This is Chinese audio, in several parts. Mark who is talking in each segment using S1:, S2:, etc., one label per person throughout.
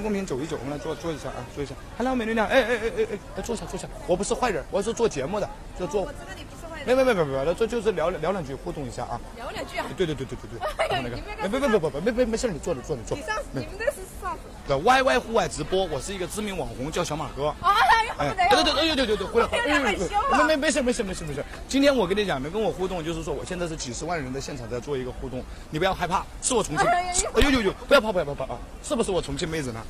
S1: 公屏走一走，我们来坐坐一下啊，坐一下。Hello，美女你好，哎哎哎哎哎，来坐下坐下。我不是坏人，我是做节目的，就做。
S2: 我知道你不是坏人。
S1: 没没没没没，那这就是聊聊两句，互动一下啊。
S2: 聊两句啊。
S1: 对对对对对对。
S2: 哎呀，你们
S1: 没没没不不没没没事，你坐着坐着坐。
S2: 你上你们这是上。
S1: 的 YY 户外直播，我是一个知名网红，叫小马哥。
S2: 哎呀，对
S1: 对对，哎对对对，回来。
S2: 害羞啊。
S1: 没没没事没事没事没事。今天我跟你讲，没跟我互动，就是说我现在是几十万人的现场在做一个互动，你不要害怕，是我重庆。哎呦呦呦，不要怕不要怕怕啊！是不是我重庆妹子呢？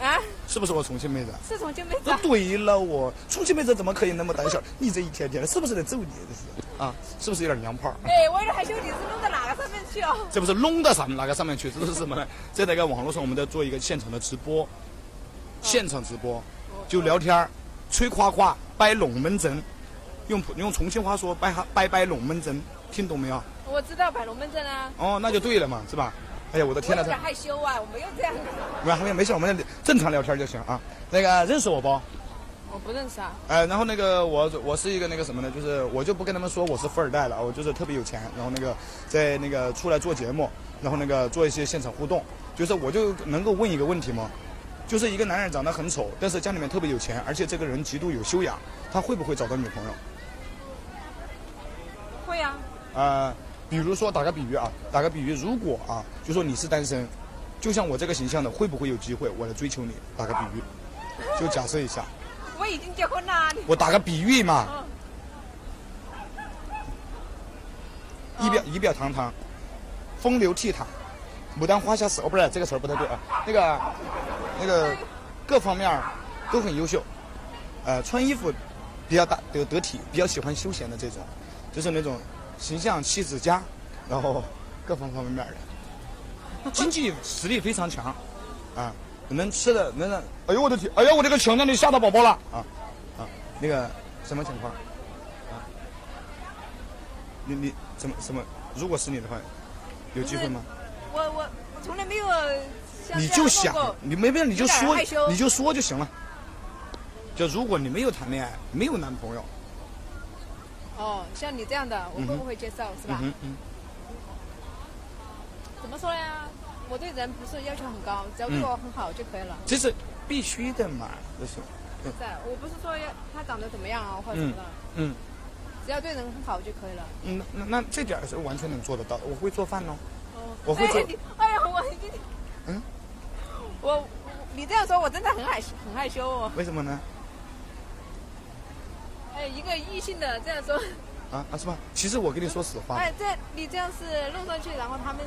S1: 啊，是不是我重庆妹子？
S2: 是重庆妹子。
S1: 对了，我重庆妹子怎么可以那么胆小？你这一天天的，是不是得揍你？这是啊，是不是有点娘炮？
S2: 哎，我有点害羞，你是弄到哪个上面去哦？
S1: 这不是弄到上哪个上面去？这是什么呢？在那个网络上，我们在做一个现场的直播，现场直播，就聊天吹夸夸，摆龙门阵，用用重庆话说，摆哈摆摆龙门阵，听懂没有？
S2: 我知道摆龙门阵啊。
S1: 哦，那就对了嘛，是吧？哎呀，我的天呐！
S2: 有点害羞啊，我没有这样。
S1: 没没没事，我们正常聊天就行啊。那个认识我不？
S2: 我不认识啊。
S1: 哎，然后那个我我是一个那个什么呢？就是我就不跟他们说我是富二代了，我就是特别有钱。然后那个在那个出来做节目，然后那个做一些现场互动，就是我就能够问一个问题吗？就是一个男人长得很丑，但是家里面特别有钱，而且这个人极度有修养，他会不会找到女朋友？
S2: 会啊。
S1: 啊。比如说打个比喻啊，打个比喻，如果啊，就说你是单身，就像我这个形象的，会不会有机会我来追求你？打个比喻，就假设一下。
S2: 我已经结婚了。
S1: 我打个比喻嘛。仪表仪表堂堂，风流倜傥，牡丹花下死哦，不是这个词儿不太对啊。那个那个各方面都很优秀，呃，穿衣服比较大得得体，比较喜欢休闲的这种，就是那种。形象气质佳，然后各方方面面的，经济实力非常强，啊，能吃的能能，哎呦我的天，哎呀我这个强让你吓到宝宝了啊啊，那个什么情况啊？你你怎么什么？如果是你的话，有机会吗？
S2: 我我我从来没有。
S1: 你就想，你没必要你就说你就说就行了。就如果你没有谈恋爱，没有男朋友。
S2: 哦，像你这样的，我会不会接受，是吧？嗯嗯。怎么说呀？我对人不是要求很高，只要对我很好就可以了。
S1: 这是必须的嘛，这是。
S2: 在，我不是说要他长得怎么样啊，或者什么的。嗯。只要对人很好就可以了。嗯，
S1: 那那这点是完全能做得到。我会做饭哦。哦。我会做。
S2: 哎呀，我你。嗯。我你这样说，我真的很害很害羞哦。
S1: 为什么呢？
S2: 哎，一个异性的这样说，啊
S1: 啊是吧？其实我跟你说实话，
S2: 哎，这你这样是弄上去，然后他们，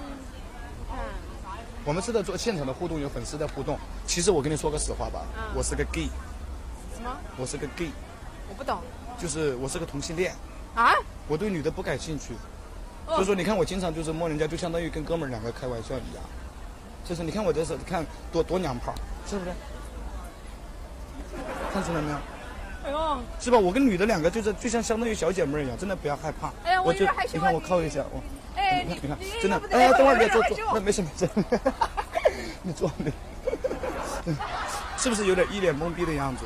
S2: 看，
S1: 我们是在做现场的互动，有粉丝在互动。其实我跟你说个实话吧，我是个 gay。
S2: 什么？
S1: 我是个 gay。
S2: 我不懂。
S1: 就是我是个同性恋。啊？我对女的不感兴趣。所以说，你看我经常就是摸人家，就相当于跟哥们儿两个开玩笑一样。就是你看我这是看多多娘炮，是不是？看出来没有？哎呦，是吧？我跟女的两个就是就像相当于小姐妹一样，真的不要害怕。
S2: 哎呀，我
S1: 就。你看我靠一下，我。
S2: 哎，
S1: 你看，真的。哎，等会儿别坐坐，没事没事。你坐你。是不是有点一脸懵逼的样子？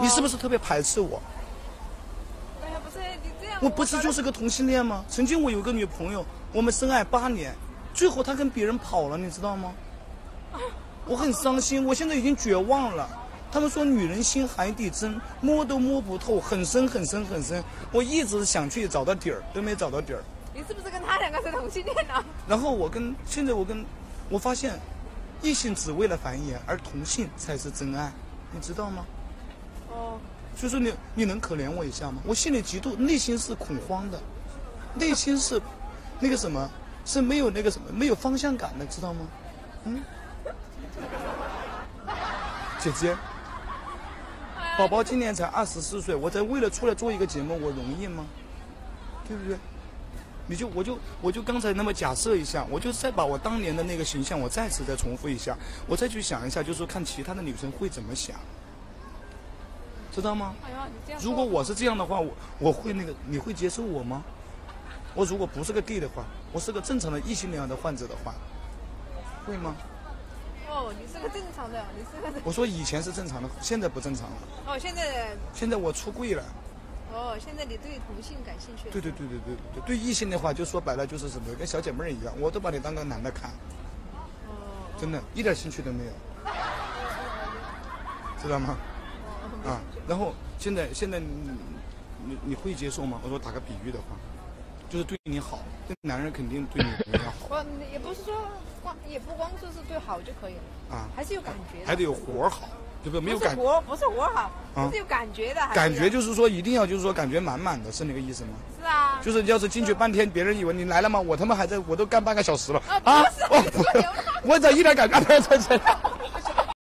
S1: 你是不是特别排斥我？
S2: 哎呀，不是你这样。
S1: 我不是就是个同性恋吗？曾经我有个女朋友，我们深爱八年，最后他跟别人跑了，你知道吗？我很伤心，我现在已经绝望了。他们说女人心海底针，摸都摸不透，很深很深很深。我一直想去找到底儿，都没找到底儿。
S2: 你是不是跟他两个是同性恋呢？
S1: 然后我跟现在我跟，我发现，异性只为了繁衍，而同性才是真爱，你知道吗？哦。所以说你你能可怜我一下吗？我心里极度内心是恐慌的，内心是那个什么，是没有那个什么没有方向感的，知道吗？嗯。姐姐。宝宝今年才二十四岁，我在为了出来做一个节目，我容易吗？对不对？你就我就我就刚才那么假设一下，我就再把我当年的那个形象，我再次再重复一下，我再去想一下，就是说看其他的女生会怎么想，知道吗？如果我是这样的话，我我会那个，你会接受我吗？我如果不是个 gay 的话，我是个正常的异性恋的患者的话，会吗？
S2: 哦，你是个正常的，你是个。
S1: 我说以前是正常的，现在不正常了。
S2: 哦，现在。
S1: 现在我出柜了。
S2: 哦，现在你对同性感兴趣？
S1: 对对对对对对，对异性的话，就说白了就是什么，跟小姐妹儿一样，我都把你当个男的看。哦。真的，一点兴趣都没有。知道吗？啊，然后现在现在你你你会接受吗？我说打个比喻的话，就是对你好，这男人肯定对你比较好。
S2: 不，也不是说光也不光说是对好就可以了啊，还是有感觉，
S1: 还得有活好。对不对？没有感
S2: 活，不是活好，是有感觉的。
S1: 感觉就是说，一定要就是说，感觉满满的，是那个意思吗？
S2: 是啊。
S1: 就是要是进去半天，别人以为你来了吗？我他妈还在，我都干半个小时了
S2: 啊！
S1: 我我我咋一点感觉都没有。